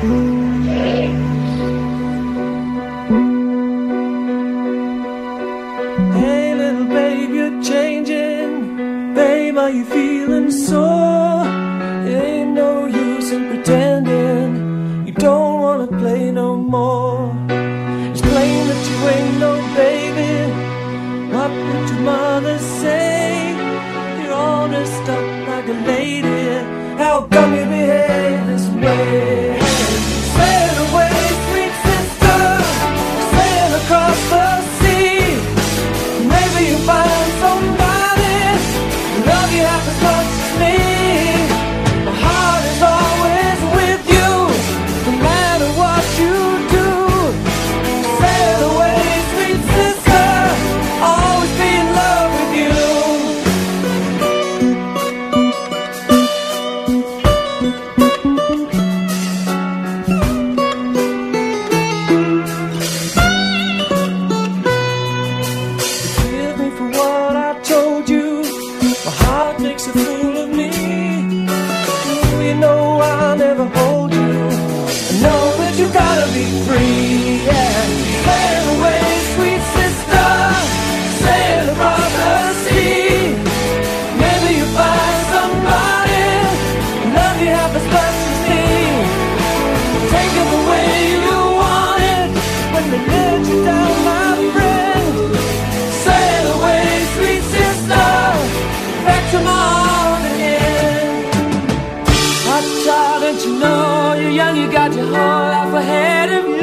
Hey little babe, you're changing. Babe, are you feeling sore? It ain't no use in pretending. You don't wanna play no more. Don't you know you're young, you got your whole life ahead of you?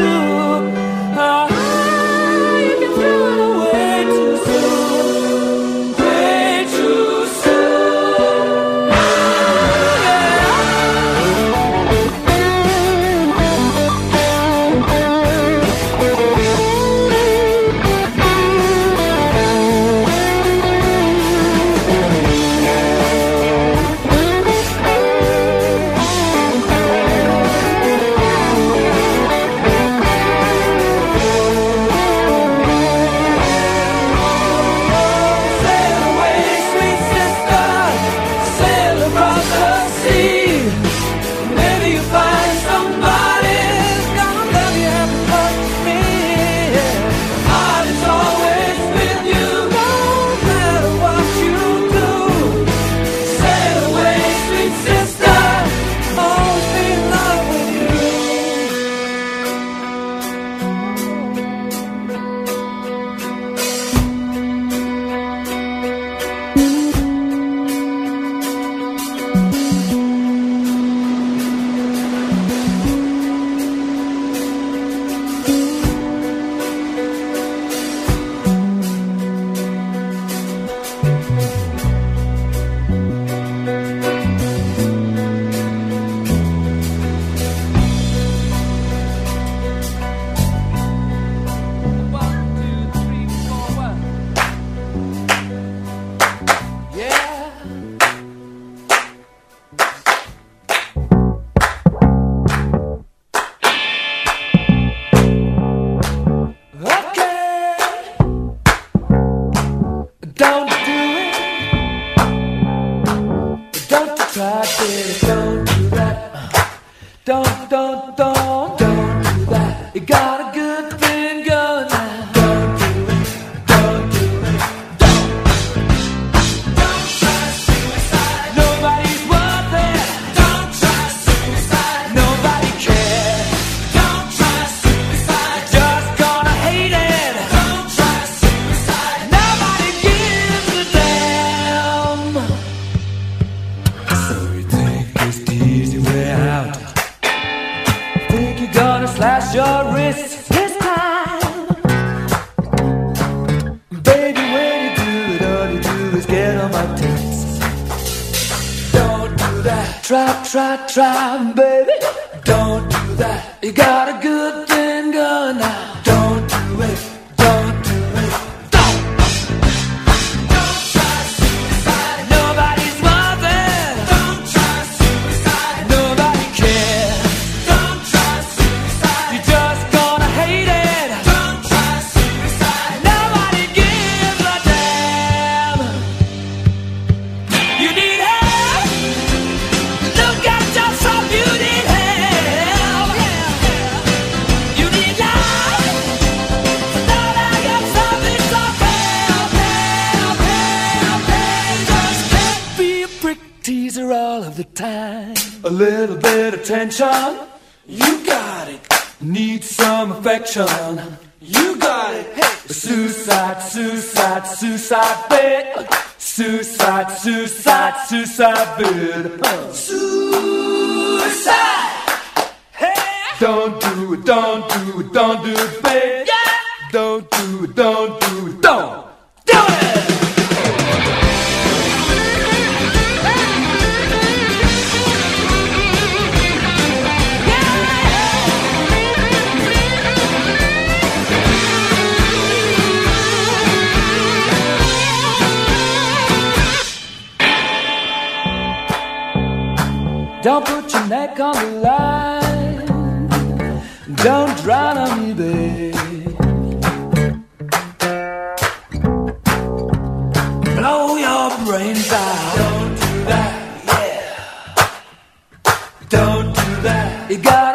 Try, try, try, baby. Don't do that. You got a good thing time. A little bit of tension. You got it. Need some affection. You got it. Hey. Suicide, suicide, suicide bed. Suicide, suicide, suicide bed. Suicide. Hey. Don't do it, don't do it, don't do it, babe. Yeah. Don't do it, don't do it, Don't put your neck on the line. Don't drown on me, babe. Blow your brains out. Don't do that, yeah. Don't do that. You got